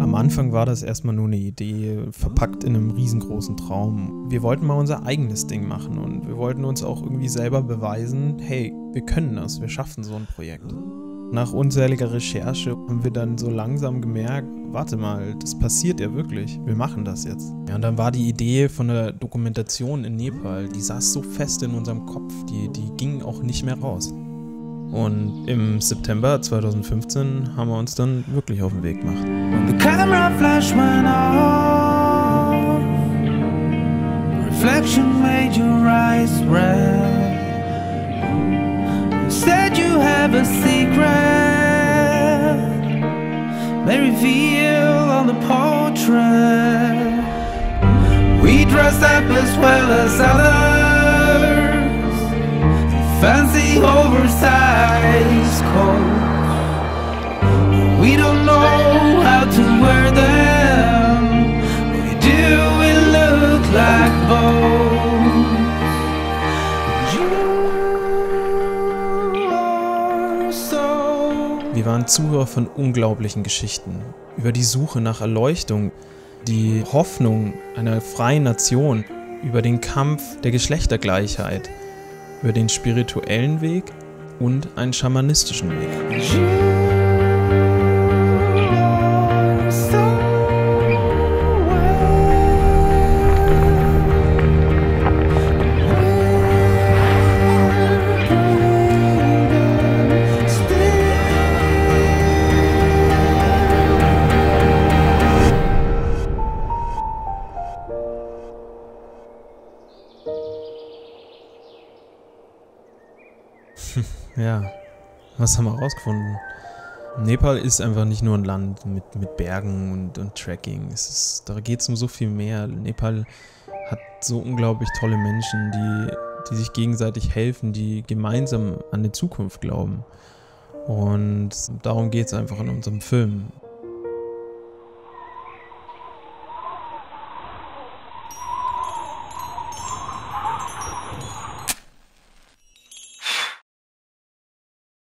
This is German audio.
Am Anfang war das erstmal nur eine Idee, verpackt in einem riesengroßen Traum. Wir wollten mal unser eigenes Ding machen und wir wollten uns auch irgendwie selber beweisen, hey, wir können das, wir schaffen so ein Projekt. Nach unzähliger Recherche haben wir dann so langsam gemerkt, warte mal, das passiert ja wirklich, wir machen das jetzt. Ja, und dann war die Idee von der Dokumentation in Nepal, die saß so fest in unserem Kopf, die, die ging auch nicht mehr raus. Und im September 2015 haben wir uns dann wirklich auf den Weg gemacht. When the camera flash went off, reflection made your eyes red. Said you have a secret, may reveal on the portrait. We dress up as well as others. fancy oversized coats. Wir waren Zuhörer von unglaublichen Geschichten über die Suche nach Erleuchtung, die Hoffnung einer freien Nation, über den Kampf der Geschlechtergleichheit über den spirituellen Weg und einen schamanistischen Weg. ja, was haben wir rausgefunden? Nepal ist einfach nicht nur ein Land mit, mit Bergen und, und Trekking. Es ist, da geht es um so viel mehr. Nepal hat so unglaublich tolle Menschen, die, die sich gegenseitig helfen, die gemeinsam an die Zukunft glauben. Und darum geht es einfach in unserem Film.